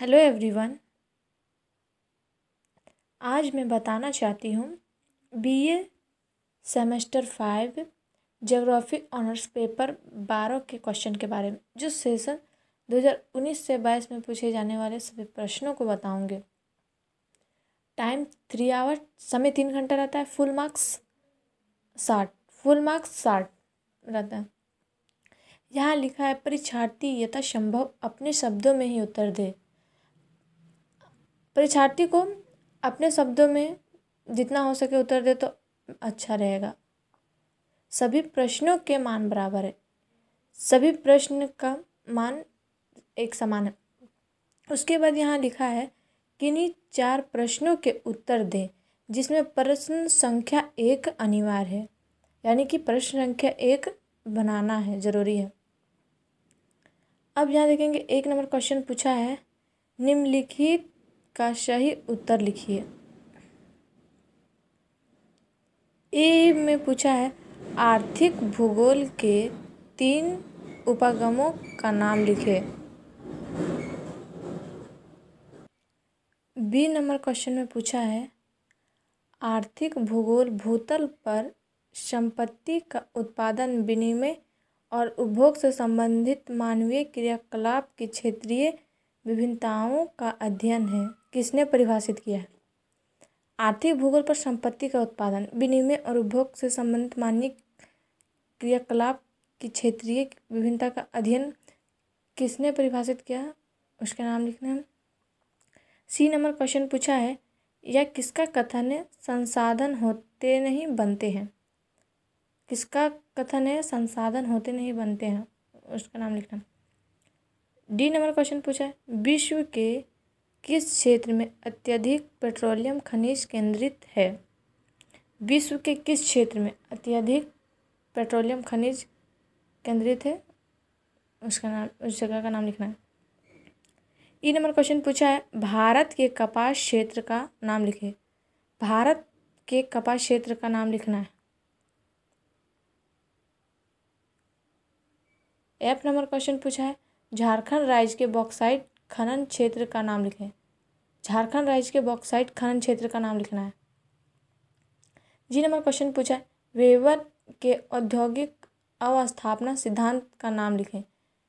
Hello everyone. आज मैं बताना चाहती हूँ BA semester five geography honours paper बारह के क्वेश्चन के बारे में, जो सेशन 2019 से 22 में पूछे जाने वाले सभी प्रश्नों को बताऊँगे। टाइम थ्री आवर, समय तीन घंटा रहता है, फुल मार्क्स साठ, फुल मार्क्स साठ रहता है। यहाँ लिखा है परीक्षार्थी यथा यथासंभव अपने शब्दों में ही उत्तर दे। परीक्षार्थी को अपने शब्दों में जितना हो सके उत्तर दे तो अच्छा रहेगा। सभी प्रश्नों के मान बराबर है। सभी प्रश्न का मान एक समान है। उसके बाद यहाँ लिखा है, किन्हीं चार प्रश्नों के उत्तर दें, जिसमें प्रश्न संख्या एक अनिवार्य है। यानी कि प्रश्न संख्या एक बनाना है, ज़रूरी है। अब यहाँ देखेंगे, एक नंबर क्वेश्चन पूछा है, निम्नलिखित का सही उत्तर लिखिए। ए में पूछा है, आर्थिक भूगोल के तीन उपागमों का नाम लिखे। बी नंबर क्वेश्चन में पूछा है, आर्थिक भूगोल भूतल पर संपत्ति का उत्पादन, विनिमय और उपभोग से संबंधित मानवीय क्रियाकलाप की क्षेत्रीय विभिन्नताओं का अध्ययन है। किसने परिभाषित किया? है आर्थिक भूगोल पर संपत्ति का उत्पादन, विनिमय और उपभोग से संबंधित मानवीय क्रियाकलाप की क्षेत्रीय विभिन्नता का अध्ययन किसने परिभाषित किया? उसका नाम लिखना है। सी नंबर क्वेश्चन पूछा है यह किसका कथन है संसाधन होते नहीं बनते हैं? किसका कथन है संसाधन होते नहीं बनते हैं? उसका नाम लिखना डी नंबर क्वेश्चन पूछा है, विश्व के किस क्षेत्र में अत्यधिक पेट्रोलियम खनिज केंद्रित है? विश्व के किस क्षेत्र में अत्यधिक पेट्रोलियम खनिज केंद्रित है? उसका नाम, उस जगह का नाम लिखना है। ई नंबर क्वेश्चन पूछा है, भारत के कपास क्षेत्र का नाम लिखे। भारत के कपास क्षेत्र का नाम लिखना है। एफ़ नंबर क्वेश्चन पूछा है, झारखंड राज्य के बॉक्साइट खनन क्षेत्र का नाम लिखें। झारखंड राज्य के बॉक्साइट खनन क्षेत्र का नाम लिखना है। जी नंबर क्वेश्चन पूछा है। वेवर के औद्योगिक अवस्थापना सिद्धांत का नाम लिखें।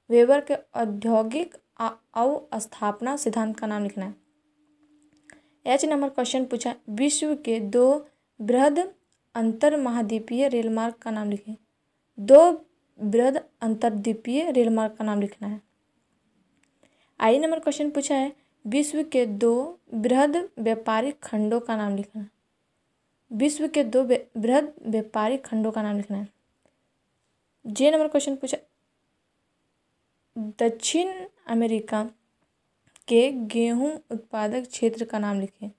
वेवर के औद्योगिक अवस्थापना सिद्धांत का नाम लिखना है। एच नंबर क्वेश्चन पूछा है। विश्व के दो बृहद अंतर महाद्वीपीय रेलमार्ग का नाम लिखें। दो बृहद अंतर्द्वीपीय रेलमार्ग का नाम लिखना है। आई नंबर क्वेश्चन पूछा है, विश्व के दो बृहद व्यापारिक खंडों का नाम लिखना विश्व के दो बृहद व्यापारिक खंडों का नाम लिखना है। जे नंबर क्वेश्चन पूछा, दक्षिण अमेरिका के गेहूँ उत्पादक क्षेत्र का नाम लिखें।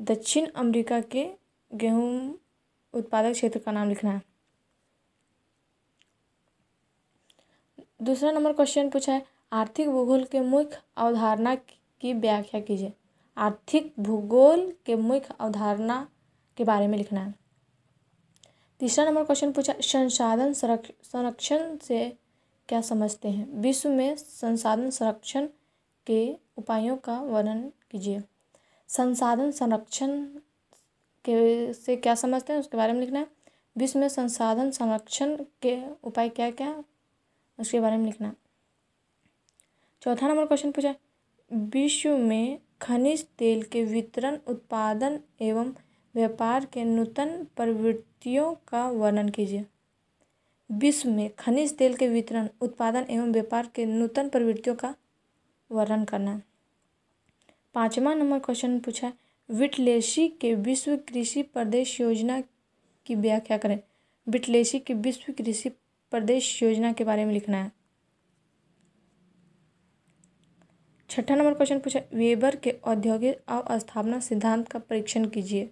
दक्षिण अमेरिका के गेहूँ उत्पादक क्षेत्र का नाम लिखना है। दूसरा नंबर क्वेश्चन पूछा है आर्थिक भूगोल के मुख्य अवधारणा की व्याख्या कीजिए। आर्थिक भूगोल के मुख्य अवधारणा के बारे में लिखना है। तीसरा नंबर क्वेश्चन पूछा, संसाधन संरक्षण से क्या समझते हैं? विश्व में संसाधन संरक्षण के उपायों का वर्णन कीजिए। संसाधन संरक्षण के से क्या समझते हैं, उसके बारे में लिखना है। विश्व में संसाधन संरक्षण के उपाय क्या क्या उसके बारे में लिखना चौथा नंबर क्वेश्चन पूछा विश्व में खनिज तेल के वितरण, उत्पादन एवं व्यापार के नूतन प्रवृत्तियों का वर्णन कीजिए। विश्व में खनिज तेल के वितरण, उत्पादन एवं व्यापार के नूतन प्रवृत्तियों का वर्णन करना पाँचवा नंबर क्वेश्चन पूछा विटलेसी के विश्व कृषि प्रदेश योजना की व्याख्या करें। विटलेसी के विश्व कृषि प्रदेश योजना के बारे में लिखना है। छठा नंबर क्वेश्चन पूछा, वेबर के औद्योगिक अवस्थापना सिद्धांत का परीक्षण कीजिए।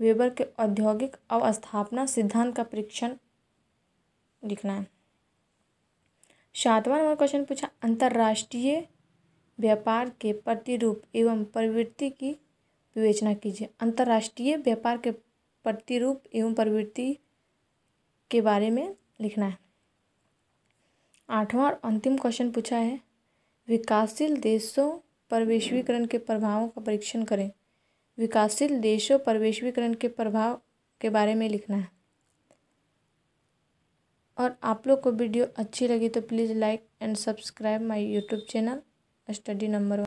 वेबर के औद्योगिक अवस्थापना सिद्धांत का परीक्षण लिखना है। सातवां नंबर क्वेश्चन पूछा, अंतर्राष्ट्रीय व्यापार के प्रतिरूप एवं प्रवृत्ति की विवेचना कीजिए। अंतर्राष्ट्रीय व्यापार के प्रतिरूप एवं प्रवृत्ति के बारे में लिखना है। आठवां और अंतिम क्वेश्चन पूछा है विकासशील देशों पर वैश्वीकरण के प्रभावों का परीक्षण करें। विकासशील देशों पर वैश्वीकरण के प्रभाव के बारे में लिखना है। और आप लोग को वीडियो अच्छी लगी तो please like and subscribe my YouTube channel study number